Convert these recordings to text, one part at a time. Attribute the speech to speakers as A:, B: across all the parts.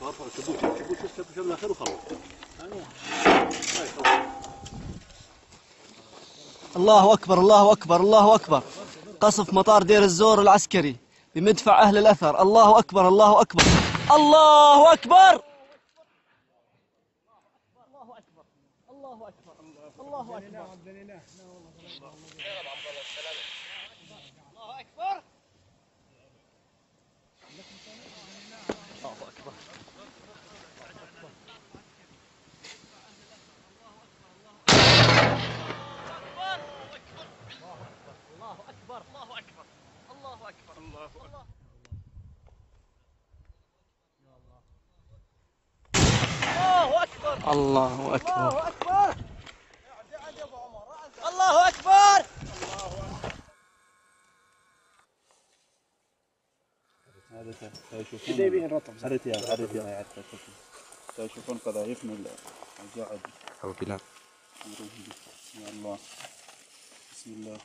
A: خلاص خلاص شبوه شبوه شوف شوف شوف الاخير وخلاص
B: الله أكبر الله أكبر الله أكبر. قصف مطار دير الزور العسكري بمدفع أهل الأثر. الله أكبر. الله أكبر. الله أكبر. الله أكبر. الله. أكبر.
A: كذا به الرطب حرت يا حرت يا يشوفون قذايفنا القاعد
C: أبو بلال
A: يا الله. بسم الله.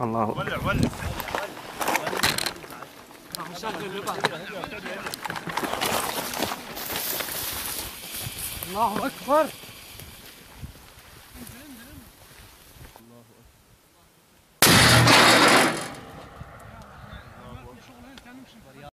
C: الله.
A: ولع ولع
B: الله أكبر.